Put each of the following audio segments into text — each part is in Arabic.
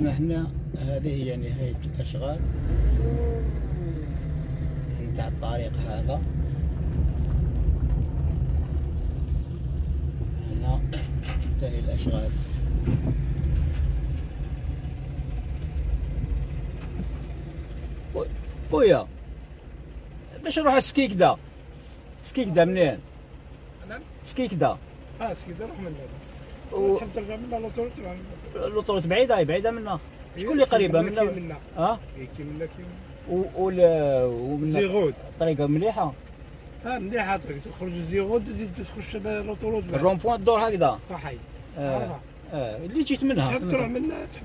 وصلنا هنا هذه هي نهاية الأشغال. انتهى الطريق هذا. هنا تنتهي الأشغال. بويا باش نروح لسكيكدة. سكيكدة منين؟ نعم سكيكدة. آه سكيدا روح من هذا و- تحب ترجع الوطورة بعيدة هي بعيدة منا شكون اللي قريبة منا منا ها؟ كي منا كي و ومن زيغود الطريقة مليحة. ها مليحة طريق تخرج زيغود تزيد تخش لوطوريت الرون بوان تدور هكذا. صحيح. آه آه اللي جيت منها. تحب تروح منا تحب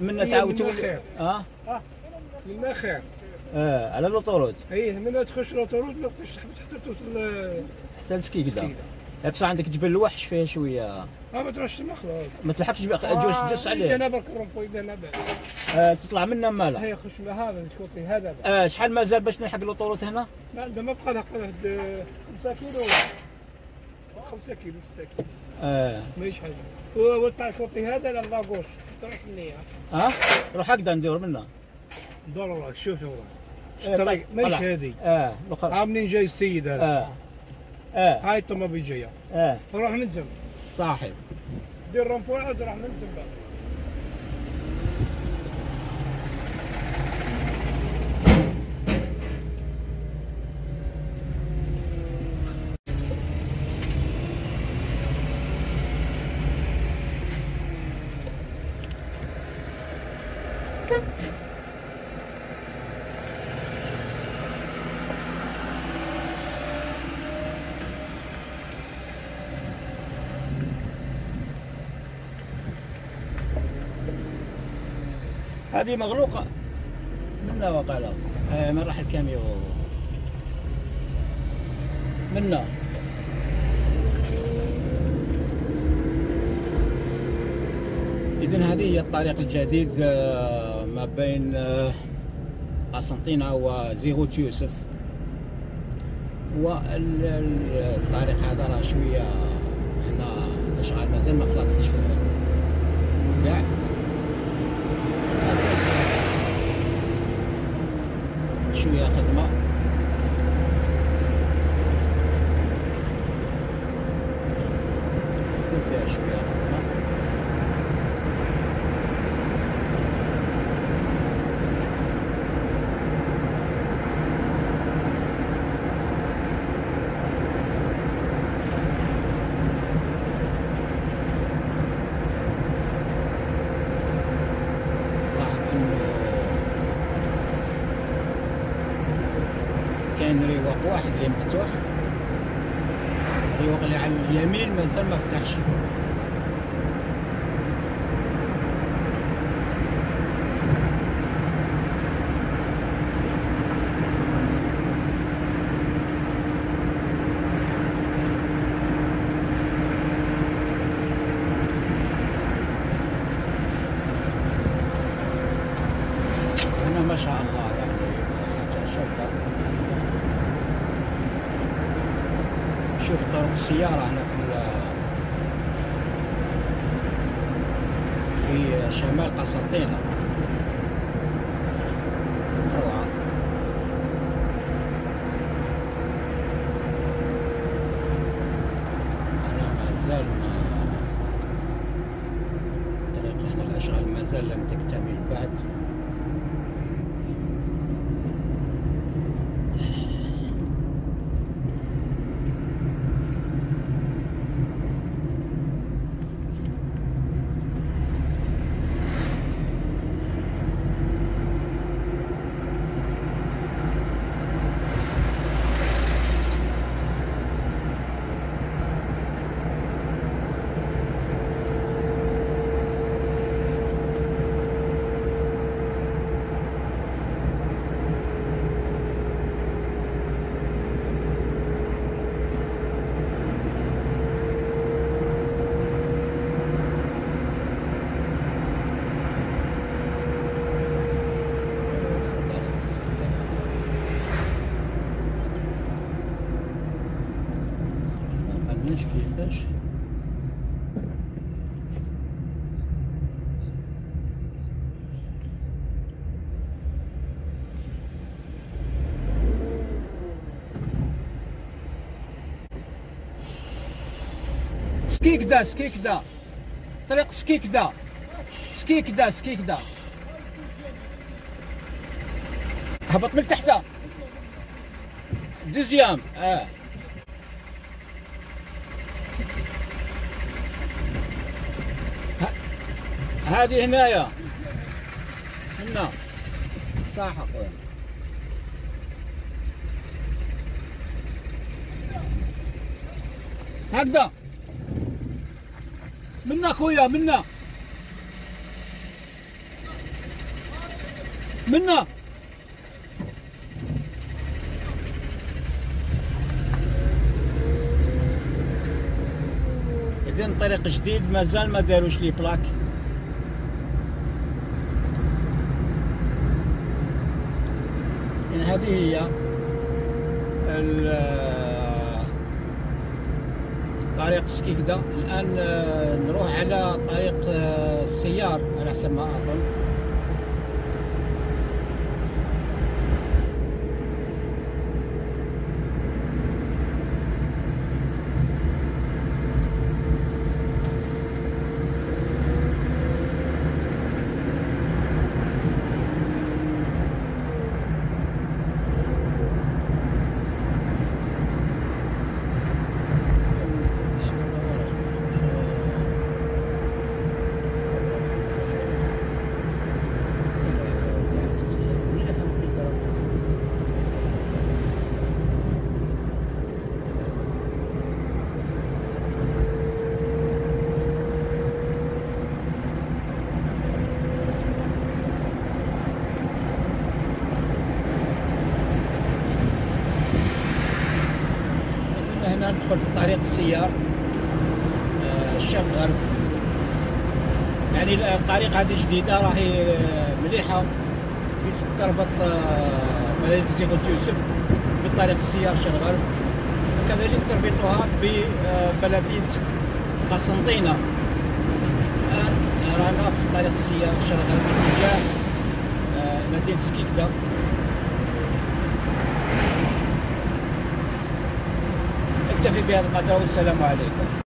منا تعاود تولي خير. آه منا خير. آه على الاوتوروت إيه منا تخش لوطوريت ما تقدرش تحب حتى توصل حتى لسكيك دا سكيدا بصح عندك جبل الوحش فيها شوية. آه ما تروحش تما خلاص ما تلحقش بقى جوش جوس عليه. أنا برك رومبوي أنا بعد آه تطلع منا مالا هي خش هذا الشوطي هذا آه شحال مازال باش نلحق الاوتوروت هنا؟ ما عنده ما بقى له واحد 5 كيلو. 5 كيلو 6 كيلو. آه. ماهيش حاجة. هو تاع الشوطي هذا لا لاغوش تروح النية آه روح هكذا ندير منا دور وراك شوف وراك. آه، الطريق طلع- ماهيش طلع. هذه. آه منين جاي السيد هذا. آه. آه هاي الطوموبيل جاية آه روح من تم صاحب دير روح من تم بعد. هذه مغلوقة. منا وقال. آه من راح الكاميون منا. إذن هذه هي الطريق الجديد آه، ما بين آه، قسنطينة وزيغوت يوسف. والطريق هذا راه شوية إحنا الأشغال مازال ما خلصتش كاع 就要什么 واحد اللي مفتوح. اللي على اليمين مازال ما فتحش هنا ما شاء الله يعني شوف شوف طرق السيارة هنا في في شمال قسنطينة روعة. أنا ما زال ما طريق هنا الأشغال ما زال لم تكتمل. بعد عرفناش كيفاش؟ سكيكدة سكيكدة. طريق سكيكدة. سكيكدة سكيكدة. هبط من تحتها. دوزيام. آه. هذه هنايا. هنا. صح اخويا هكذا. منا اخويا منا. منا. اذا طريق جديد مازال ما داروش لي بلاك. هذه هي ال- طريق سكيكدا. الآن آه، نروح على طريق آه، السيار على حسب ما أظن كنا هنا ندخل في طريق السيار آه، الشرق غرب. يعني الطريق هذه جديدة راهي آه، مليحة. بيسك تربط آه، بلدية زيغوت يوسف بطريق السيار الشرق غرب. وكذلك تربطها ببلدية قسنطينة. رانا في طريق السيار الشرق غرب. آه، مدينة سكيكدا. اكتفي بهذا القدر والسلام عليكم.